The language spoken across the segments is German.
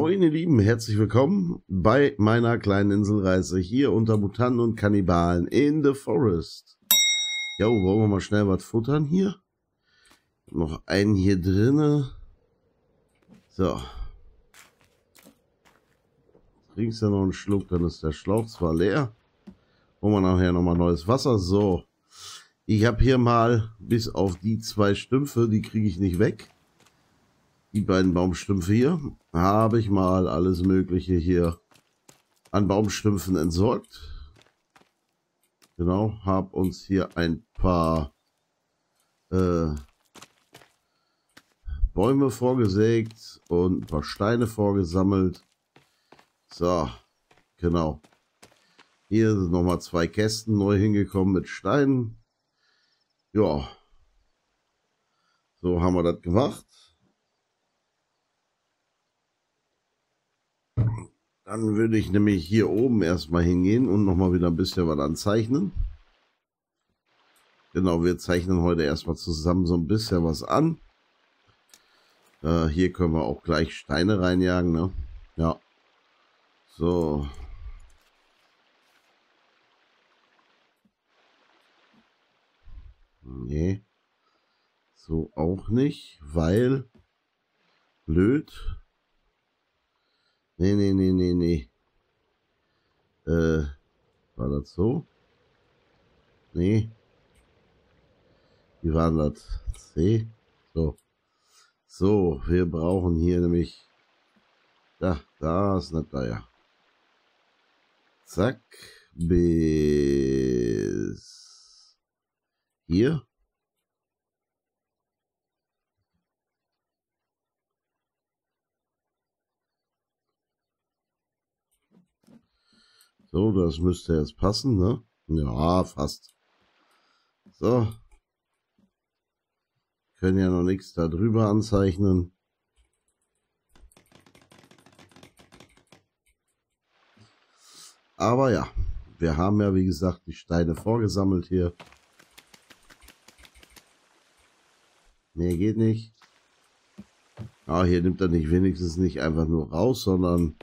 Moin ihr Lieben, herzlich willkommen bei meiner kleinen Inselreise hier unter Mutanten und Kannibalen in the Forest. Jo, wollen wir mal schnell was futtern hier? Noch einen hier drinne. So. Trinkst ja noch einen Schluck, dann ist der Schlauch zwar leer. Holen wir nachher nochmal neues Wasser. So. Ich habe hier mal bis auf die zwei Stümpfe, die kriege ich nicht weg die beiden Baumstümpfe hier, habe ich mal alles Mögliche hier an Baumstümpfen entsorgt. Genau, habe uns hier ein paar äh, Bäume vorgesägt und ein paar Steine vorgesammelt. So, genau. Hier sind nochmal zwei Kästen neu hingekommen mit Steinen. Ja, so haben wir das gemacht. Dann würde ich nämlich hier oben erstmal hingehen und nochmal wieder ein bisschen was anzeichnen. Genau, wir zeichnen heute erstmal zusammen so ein bisschen was an. Äh, hier können wir auch gleich Steine reinjagen, ne? Ja. So. Nee. So auch nicht, weil blöd. Nee, nee, nee, nee, nee. Äh, war das so? Nee. Wie war das? C? So. So, wir brauchen hier nämlich... Da, da ist nicht da, ja. Zack. Bis... Hier. So, das müsste jetzt passen, ne? Ja, fast. So. Können ja noch nichts da drüber anzeichnen. Aber ja, wir haben ja wie gesagt die Steine vorgesammelt hier. Nee, geht nicht. Ah, hier nimmt er nicht wenigstens nicht einfach nur raus, sondern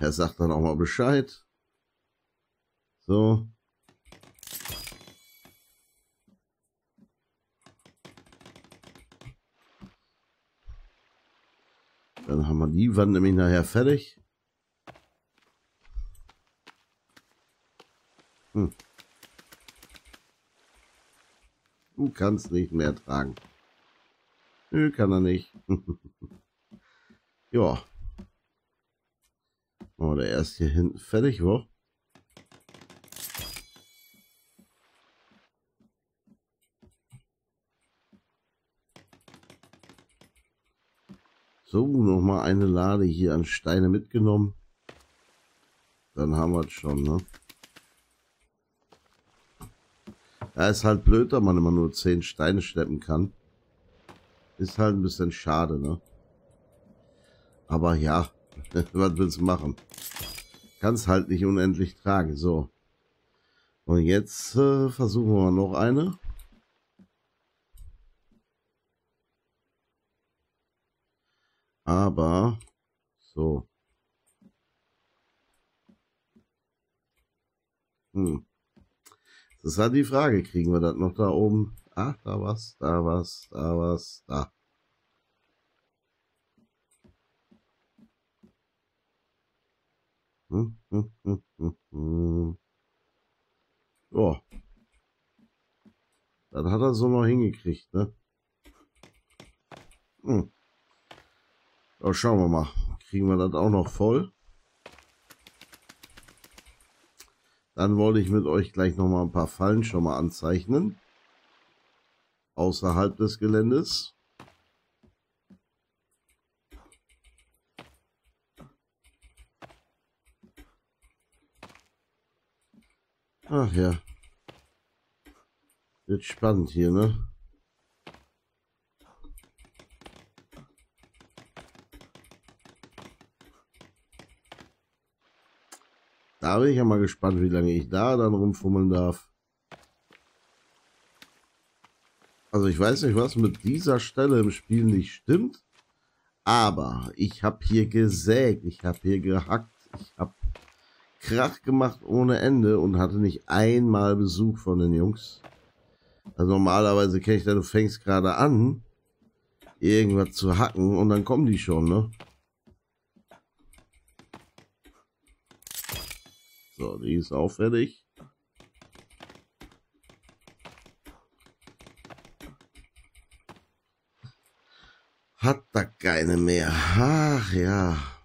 er sagt dann auch mal Bescheid. So. Dann haben wir die Wand nämlich nachher fertig. Hm. Du kannst nicht mehr tragen. Nö, kann er nicht. ja. Wir erst hier hinten fertig, wo? So, nochmal eine Lade hier an Steine mitgenommen. Dann haben wir es schon, ne? Ja, ist halt blöd, da man immer nur 10 Steine schleppen kann. Ist halt ein bisschen schade, ne? Aber ja, Was willst du machen? Kannst halt nicht unendlich tragen. So. Und jetzt äh, versuchen wir noch eine. Aber so. Hm. Das halt die Frage, kriegen wir das noch da oben? Ah, da was, da was, da was, da. Hm. Oh. Das hat er so noch hingekriegt, ne? Hm. Ja, schauen wir mal. Kriegen wir das auch noch voll? Dann wollte ich mit euch gleich noch mal ein paar Fallen schon mal anzeichnen. Außerhalb des Geländes. Ach ja. Wird spannend hier, ne? Da bin ich ja mal gespannt, wie lange ich da dann rumfummeln darf. Also ich weiß nicht, was mit dieser Stelle im Spiel nicht stimmt. Aber ich habe hier gesägt, ich habe hier gehackt, ich habe Krach gemacht ohne Ende und hatte nicht einmal Besuch von den Jungs. Also normalerweise kenne ich da, du fängst gerade an, irgendwas zu hacken und dann kommen die schon, ne? So, die ist auch fertig. Hat da keine mehr. Ach ja.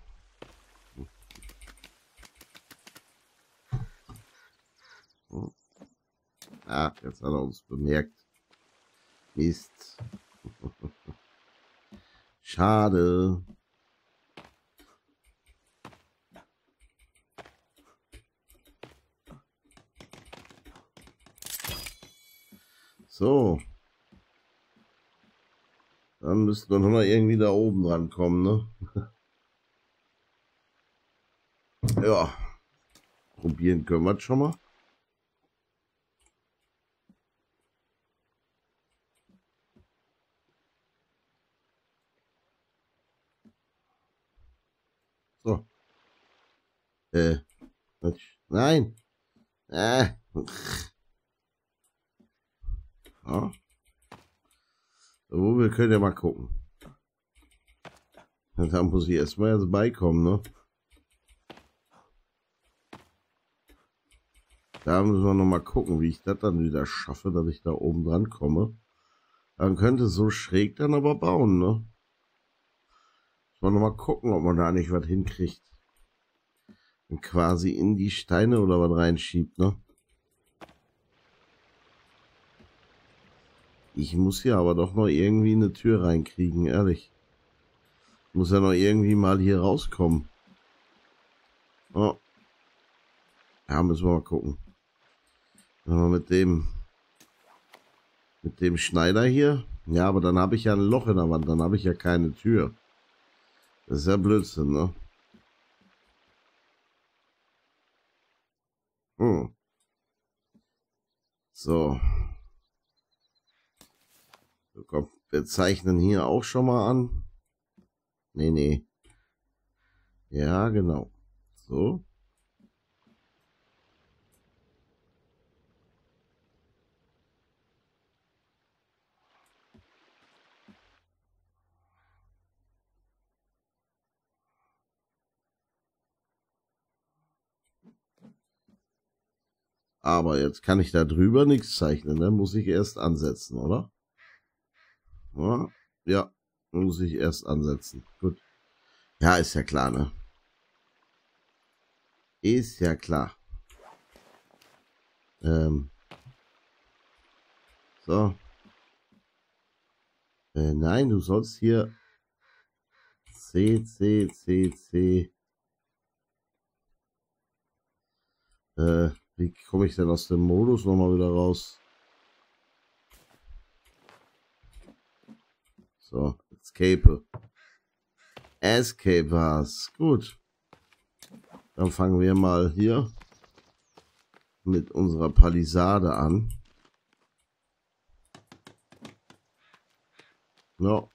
Ah, jetzt hat er uns bemerkt. Mist. Schade. So. Dann müssten wir noch irgendwie da oben rankommen, ne? ja. Probieren können wir schon mal. So. Äh. Nein. Äh. Ja. So, wir können ja mal gucken. Da muss ich erstmal jetzt beikommen, ne? Da müssen wir noch mal gucken, wie ich das dann wieder schaffe, dass ich da oben dran komme. Dann könnte so schräg dann aber bauen, ne? Muss man noch mal gucken, ob man da nicht was hinkriegt. Quasi in die Steine oder was reinschiebt, ne? Ich muss hier aber doch noch irgendwie eine Tür reinkriegen, ehrlich. Ich muss ja noch irgendwie mal hier rauskommen. Oh. Ja, müssen wir mal gucken. mit dem mit dem Schneider hier. Ja, aber dann habe ich ja ein Loch in der Wand. Dann habe ich ja keine Tür. Das ist ja Blödsinn, ne? Hm. So. Wir zeichnen hier auch schon mal an. Nee, nee. Ja, genau. So. Aber jetzt kann ich da drüber nichts zeichnen, dann muss ich erst ansetzen, oder? Ja, ja, muss ich erst ansetzen. Gut. Ja, ist ja klar, ne? Ist ja klar. Ähm. So. Äh, nein, du sollst hier C, C, C, C. Äh, wie komme ich denn aus dem Modus nochmal wieder raus? So, Escape. Escape war's. Gut. Dann fangen wir mal hier mit unserer Palisade an. No.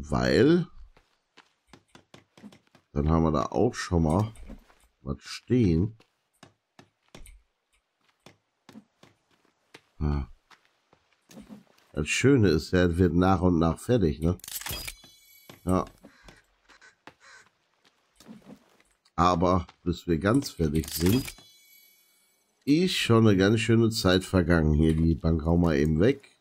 Weil dann haben wir da auch schon mal was stehen. Das Schöne ist, er wird nach und nach fertig, ne? Ja. Aber bis wir ganz fertig sind, ist schon eine ganz schöne Zeit vergangen. Hier die Bank hauen wir eben weg.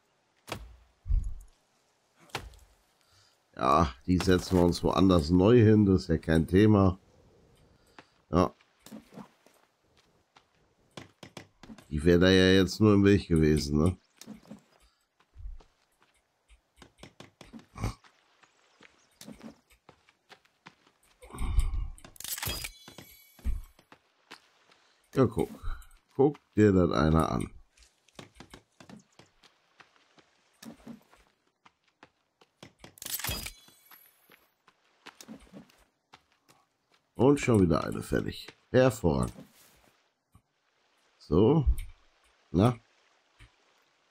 Ja, die setzen wir uns woanders neu hin, das ist ja kein Thema. Ja. Die wäre da ja jetzt nur im Weg gewesen, ne? Ja, guck. Guck dir das einer an. Und schon wieder eine fertig. Hervorragend. So. Na?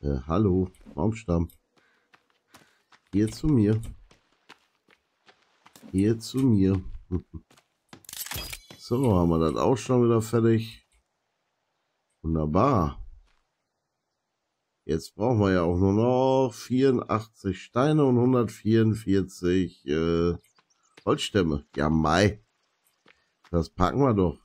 Äh, hallo, Baumstamm. Hier zu mir. Hier zu mir. So, haben wir das auch schon wieder fertig. Wunderbar. Jetzt brauchen wir ja auch nur noch 84 Steine und 144 äh, Holzstämme. Ja, Mai. Das packen wir doch.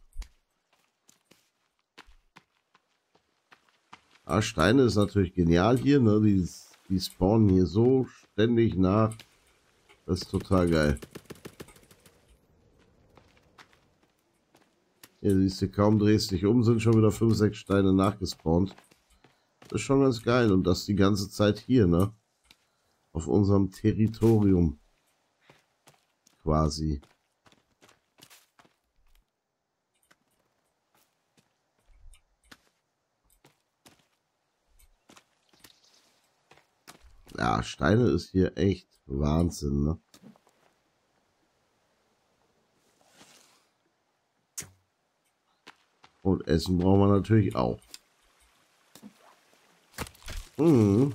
Ah, Steine ist natürlich genial hier, ne? Die, die spawnen hier so ständig nach. Das ist total geil. Hier siehst du, kaum drehst dich um, sind schon wieder 5, 6 Steine nachgespawnt. Das ist schon ganz geil. Und das die ganze Zeit hier, ne? Auf unserem Territorium. Quasi. Ja, Steine ist hier echt Wahnsinn, ne? Und Essen brauchen wir natürlich auch. Hm.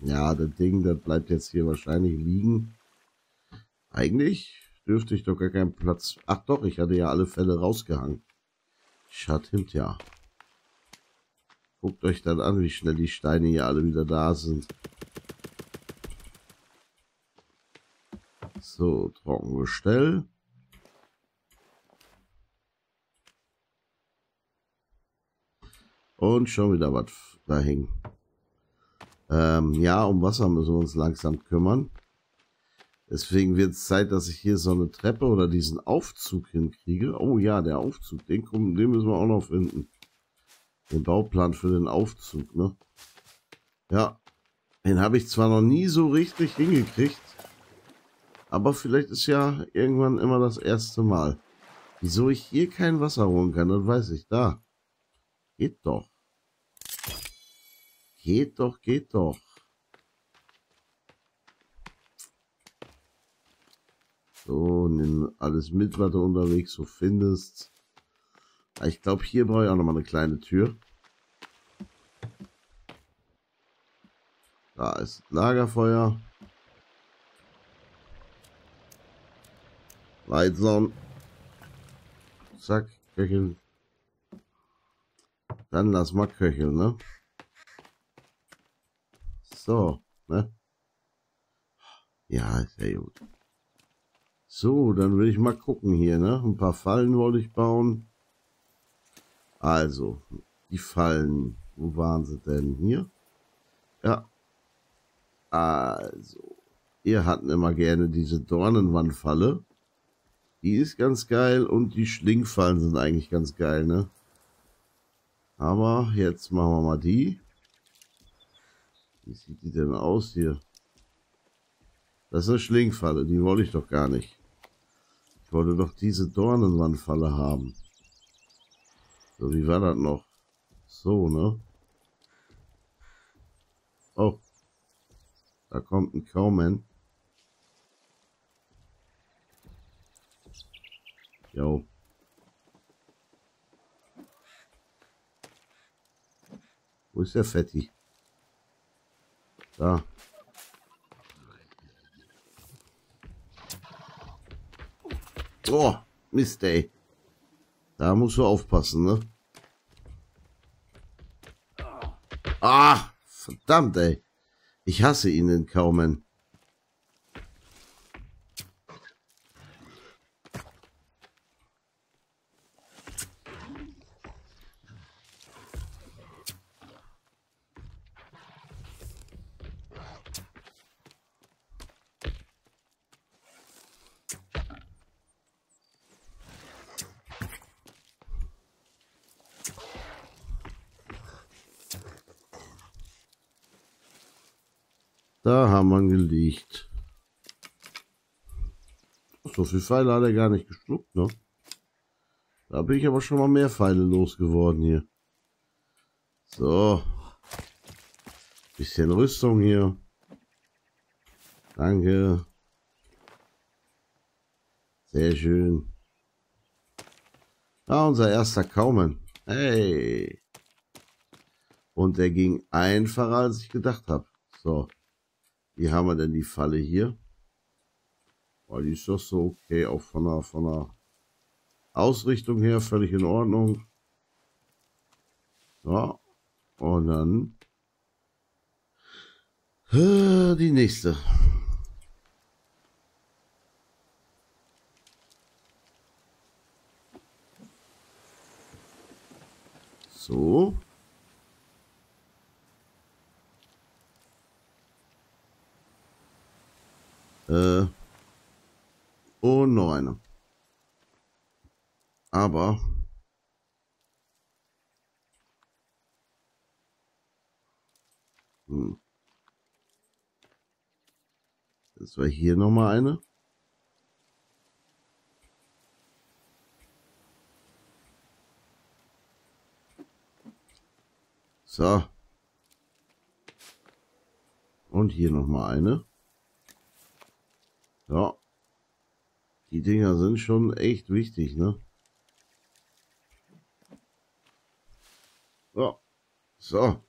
Ja, das Ding, das bleibt jetzt hier wahrscheinlich liegen. Eigentlich dürfte ich doch gar keinen Platz... Ach doch, ich hatte ja alle Fälle rausgehangen. Stimmt ja. Guckt euch dann an, wie schnell die Steine hier alle wieder da sind. So, Trockengestell. Und schon wieder was da hängen. Ähm, ja, um Wasser müssen wir uns langsam kümmern. Deswegen wird es Zeit, dass ich hier so eine Treppe oder diesen Aufzug hinkriege. Oh ja, der Aufzug, den, den müssen wir auch noch finden. Den Bauplan für den Aufzug, ne? Ja, den habe ich zwar noch nie so richtig hingekriegt, aber vielleicht ist ja irgendwann immer das erste Mal. Wieso ich hier kein Wasser holen kann, das weiß ich. Da. Geht doch. Geht doch, geht doch. So, nimm alles mit, was du unterwegs so findest. Ich glaube, hier brauche ich auch noch mal eine kleine Tür. Da ist Lagerfeuer. Lightzone. Zack, köcheln. Dann lass mal köcheln, ne? So, ne? Ja, sehr gut. So, dann will ich mal gucken hier, ne? Ein paar Fallen wollte ich bauen. Also, die Fallen. Wo waren sie denn? Hier? Ja. Also, ihr hatten immer gerne diese Dornenwandfalle. Die ist ganz geil und die Schlingfallen sind eigentlich ganz geil, ne? Aber jetzt machen wir mal die. Wie sieht die denn aus hier? Das ist eine Schlingfalle, die wollte ich doch gar nicht. Ich wollte doch diese Dornenwandfalle haben. So, wie war das noch? So, ne? Oh. Da kommt ein Cowman. Jo. Wo ist der Fetti? Da. Oh, Mist, ey. Da musst du aufpassen, ne? Ah, verdammt, ey. Ich hasse ihn, den Kaumen. Da haben wir gelegt. So viel Pfeile hat er gar nicht geschluckt, ne? Da bin ich aber schon mal mehr Pfeile losgeworden hier. So. Bisschen Rüstung hier. Danke. Sehr schön. Ah, unser erster Kaumen. Hey. Und der ging einfacher, als ich gedacht habe. So. Wie haben wir denn die Falle hier? Oh, die ist doch so okay, auch von der, von der Ausrichtung her völlig in Ordnung. So. Und dann äh, die nächste. So. Äh. Und noch eine. Aber. Hm. Das war hier noch mal eine. So. Und hier noch mal eine. Ja. Die Dinger sind schon echt wichtig, ne? So. So.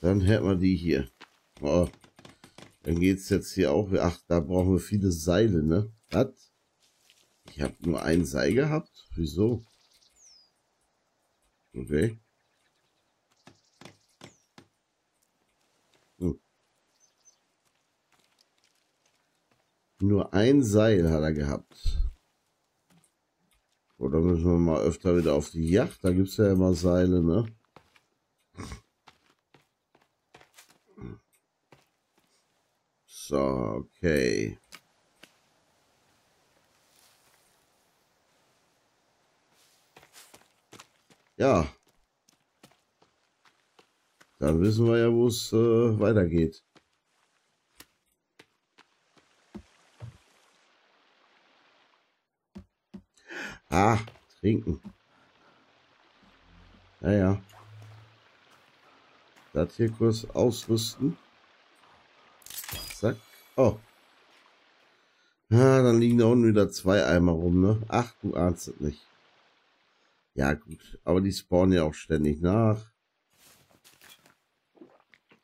Dann hätten wir die hier. Oh. Dann geht's jetzt hier auch. Ach, da brauchen wir viele Seile, ne? Was? Ich habe nur ein Seil gehabt? Wieso? Okay. Nur ein Seil hat er gehabt. Oder müssen wir mal öfter wieder auf die Yacht? Da gibt es ja immer Seile, ne? So, okay. Ja. Dann wissen wir ja, wo es äh, weitergeht. Ah, trinken. Naja. Das hier kurz ausrüsten. Zack. Oh. Ja, dann liegen da unten wieder zwei Eimer rum, ne? Ach, du ahnst es nicht. Ja, gut. Aber die spawnen ja auch ständig nach.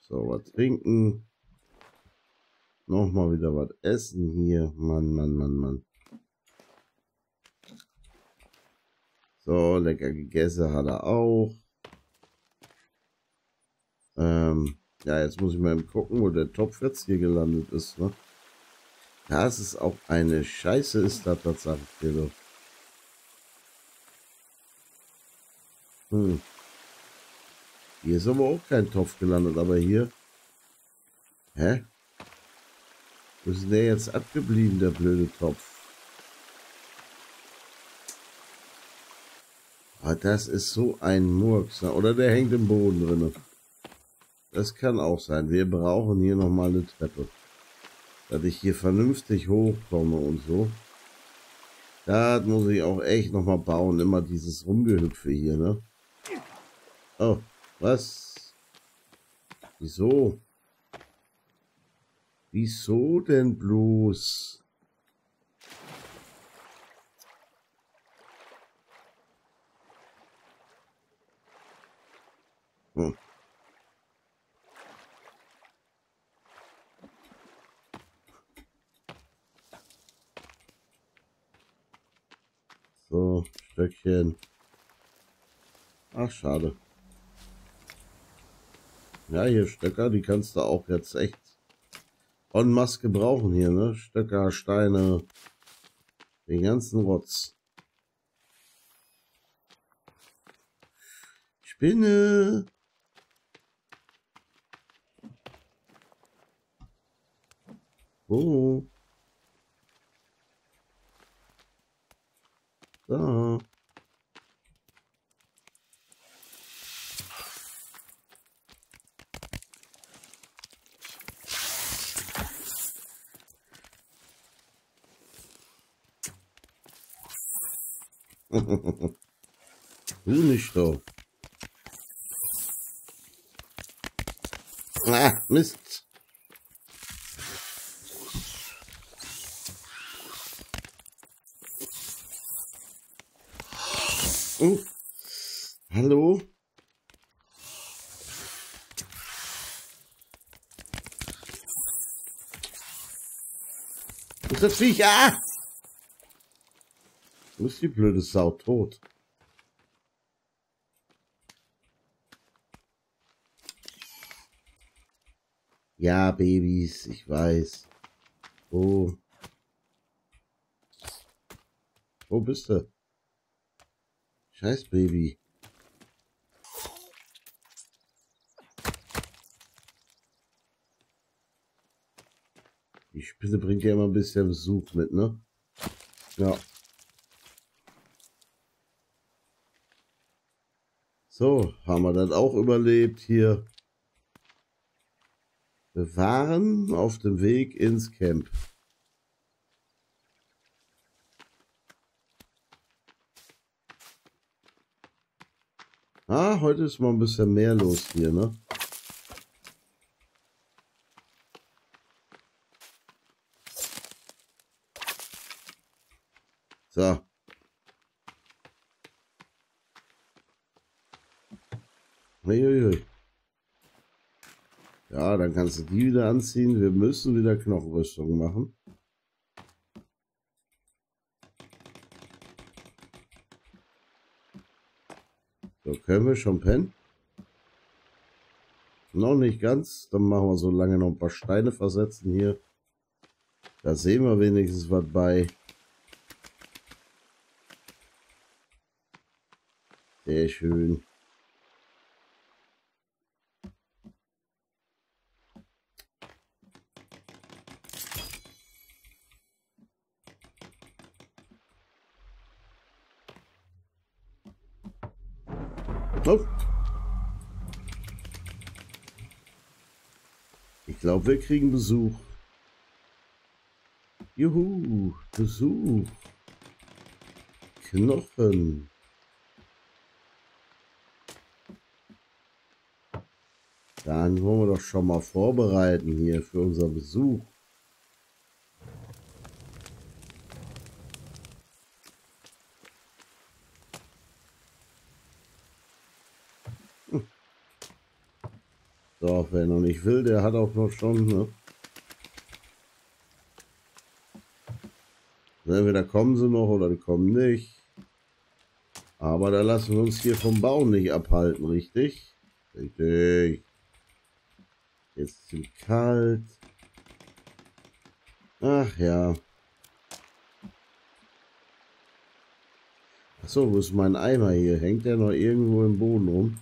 So, was trinken. Nochmal wieder was essen hier. Mann, Mann, Mann, Mann. So, lecker gegessen hat er auch. Ähm, ja, jetzt muss ich mal gucken, wo der Topf jetzt hier gelandet ist, ne? Das ist auch eine Scheiße, ist das, das sag ich dir doch. Hm. Hier ist aber auch kein Topf gelandet, aber hier. Hä? Wo ist denn der jetzt abgeblieben, der blöde Topf? Ah, das ist so ein Murks. Oder der hängt im Boden drin. Das kann auch sein. Wir brauchen hier nochmal eine Treppe. Dass ich hier vernünftig hochkomme und so. Das muss ich auch echt nochmal bauen. Immer dieses Rumgehüpfe hier, ne? Oh, was? Wieso? Wieso denn bloß? Hm. So, Stöckchen. Ach, schade. Ja, hier Stöcker, die kannst du auch jetzt echt en masse gebrauchen hier, ne? Stöcker, Steine, den ganzen Rotz. Spinne. Oh. So. du nicht so. Ah, Mist. Oh. Hallo? Ist das Viech? Ah! Wo ist die blöde Sau tot? Ja, Babys, ich weiß. Wo? Wo bist du? Scheiß Baby. Die Spinne bringt ja immer ein bisschen Besuch mit, ne? Ja. So, haben wir das auch überlebt hier. Wir waren auf dem Weg ins Camp. Ah, heute ist mal ein bisschen mehr los hier, ne? So. Uiuiui. Ja, dann kannst du die wieder anziehen. Wir müssen wieder Knochenrüstung machen. Können wir schon pennen? Noch nicht ganz. Dann machen wir so lange noch ein paar Steine versetzen hier. Da sehen wir wenigstens was bei. Sehr schön. Oh. Ich glaube, wir kriegen Besuch. Juhu, Besuch. Knochen. Dann wollen wir doch schon mal vorbereiten hier für unser Besuch. So, wer noch nicht will, der hat auch noch schon, ne? Entweder kommen sie noch oder die kommen nicht. Aber da lassen wir uns hier vom Bauen nicht abhalten, richtig? Richtig. Jetzt ist es kalt. Ach ja. Achso, wo ist mein Eimer hier? Hängt der noch irgendwo im Boden rum?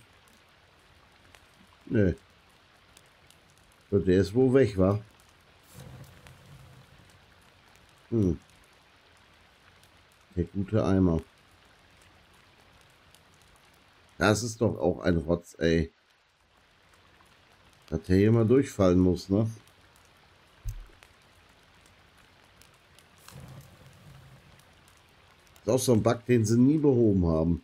Ne. So, der ist wohl weg, war. Hm. Der gute Eimer. Das ist doch auch ein Rotz, ey. Dass der hier mal durchfallen muss, ne? Das ist auch so ein Bug, den sie nie behoben haben.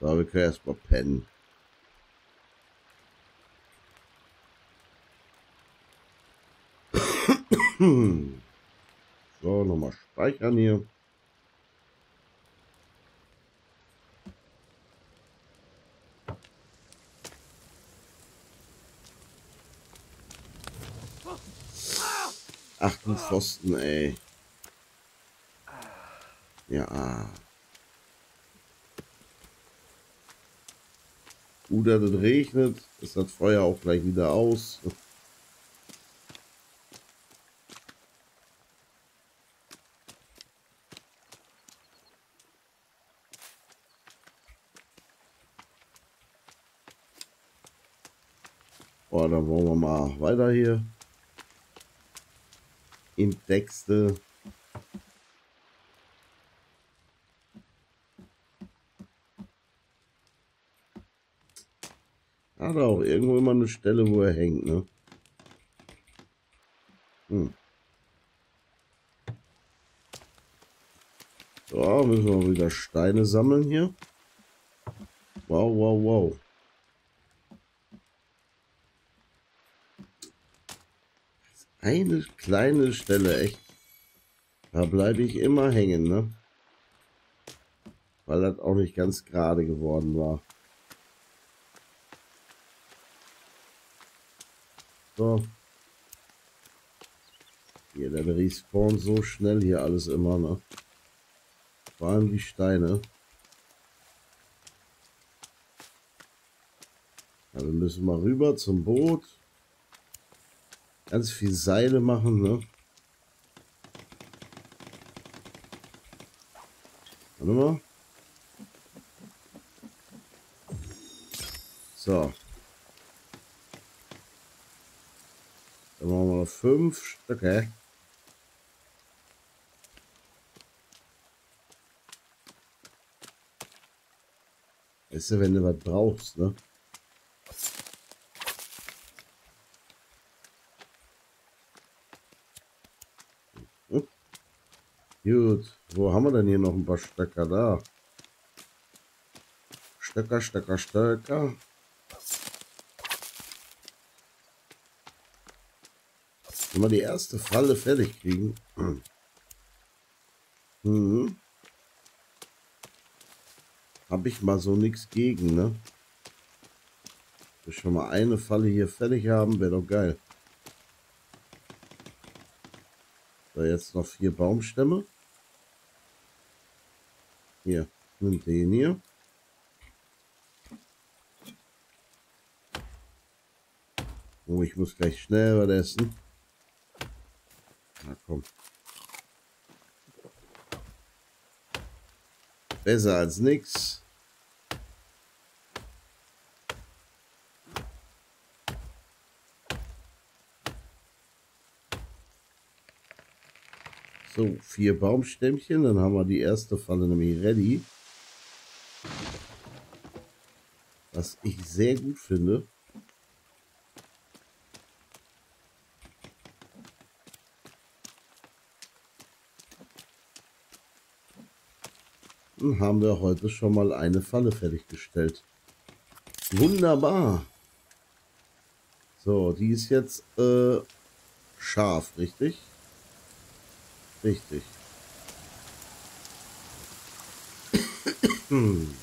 So, wir können erstmal pennen. So, nochmal speichern hier. Ach Pfosten, ey. Ja. Dass es regnet, ist das Feuer auch gleich wieder aus. Wollen wir mal weiter hier. In Texte. Hat er auch irgendwo immer eine Stelle, wo er hängt, ne? Hm. So, müssen wir wieder Steine sammeln hier. Wow, wow, wow. Eine kleine Stelle, echt. Da bleibe ich immer hängen, ne? Weil das auch nicht ganz gerade geworden war. So. Hier, der respawnt so schnell hier alles immer, ne? Vor allem die Steine. Ja, wir müssen mal rüber zum Boot. Ganz viel Seile machen, ne? Warte mal. So. Dann machen wir noch fünf Stücke. Weißt du, wenn du was brauchst, ne? Gut, wo haben wir denn hier noch ein paar Stöcker da? Stöcker, Stöcker, Stöcker. Wenn wir die erste Falle fertig kriegen. Mhm. Habe ich mal so nichts gegen, ne? Wir schon mal eine Falle hier fertig haben, wäre doch geil. So, jetzt noch vier Baumstämme. Hier, nimm den hier. Oh, ich muss gleich schnell was essen. Na komm. Besser als nichts. So, vier Baumstämmchen, dann haben wir die erste Falle nämlich ready. Was ich sehr gut finde. Und haben wir heute schon mal eine Falle fertiggestellt. Wunderbar. So, die ist jetzt äh, scharf, richtig? Richtig. hm.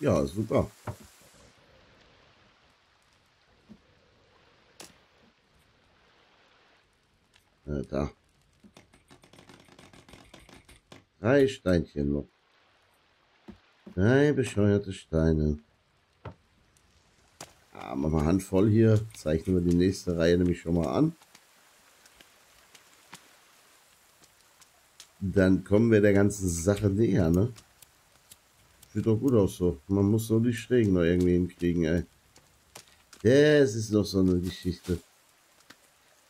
Ja, super. Da. Drei Steinchen noch. Drei bescheuerte Steine. Machen wir Handvoll hier. Zeichnen wir die nächste Reihe nämlich schon mal an. Dann kommen wir der ganzen Sache näher, ne? Sieht doch gut aus so. Man muss nur die Stegen noch irgendwie hinkriegen, ey. Das ist noch so eine Geschichte.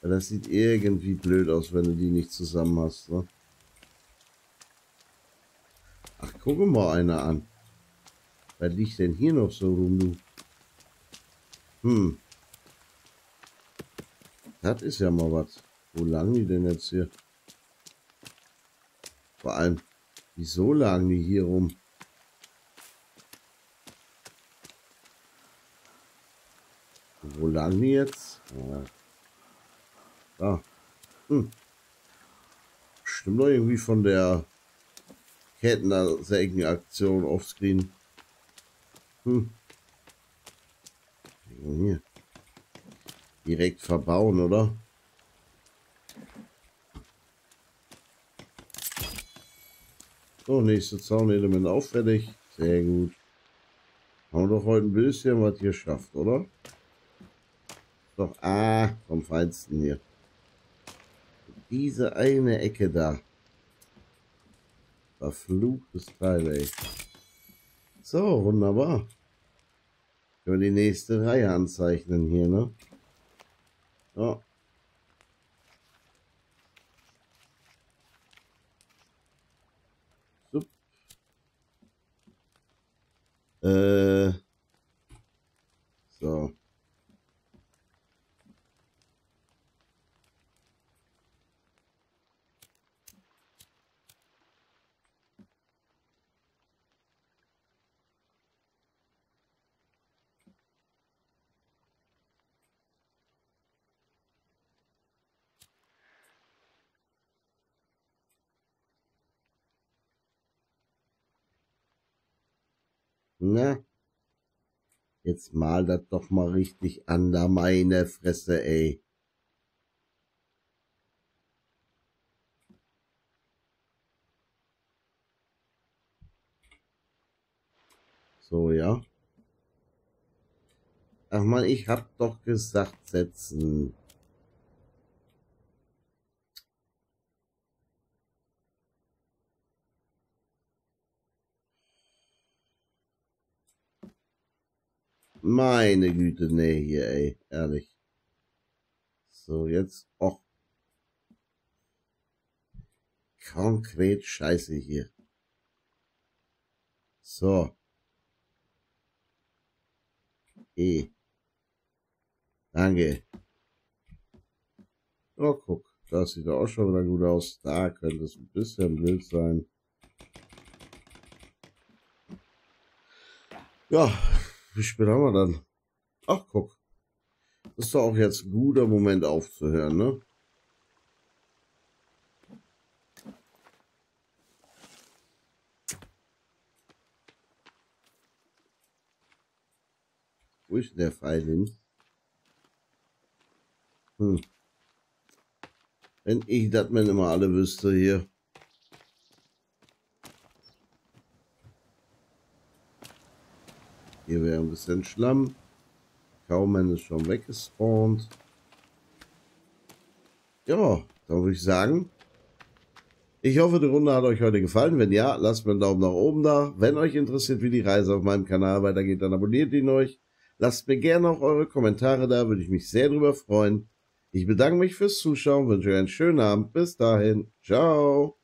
Das sieht irgendwie blöd aus, wenn du die nicht zusammen hast, ne? Ach, guck mal einer an. Was liegt denn hier noch so rum, du? Hm. Das ist ja mal was. Wo lagen die denn jetzt hier? Vor allem, wieso lagen die hier rum? Wo lagen die jetzt? Ja. Ah. Hm. Stimmt doch irgendwie von der Kettensägen-Aktion offscreen. Hm. Hier. Direkt verbauen, oder? So, nächste Zaunelement auch fertig. Sehr gut. Haben wir doch heute ein bisschen was hier schafft, oder? Doch, ah, vom Feinsten hier. Diese eine Ecke da. Verfluchtes Teil, ey. So, wunderbar. Können wir die nächste Reihe anzeichnen hier, ne? Ja. Sup. Äh. So. Na? Jetzt mal das doch mal richtig an, da meine Fresse, ey. So, ja. Ach man, ich hab doch gesagt, setzen. Meine Güte, nee, hier, ey, ehrlich. So, jetzt, auch konkret scheiße hier. So. E. Danke. Oh, guck, das sieht auch schon wieder gut aus. Da könnte es ein bisschen wild sein. Ja, wie spät haben wir dann? Ach, guck. Das ist doch auch jetzt ein guter Moment aufzuhören, ne? Wo ist der Pfeil hin? Hm. Wenn ich das mal alle wüsste hier. Hier wäre ein bisschen Schlamm. Kaumann ist schon weggespawnt. Ja, dann würde ich sagen, ich hoffe, die Runde hat euch heute gefallen. Wenn ja, lasst mir einen Daumen nach oben da. Wenn euch interessiert, wie die Reise auf meinem Kanal weitergeht, dann abonniert ihn euch. Lasst mir gerne auch eure Kommentare da, würde ich mich sehr drüber freuen. Ich bedanke mich fürs Zuschauen, wünsche euch einen schönen Abend. Bis dahin. Ciao.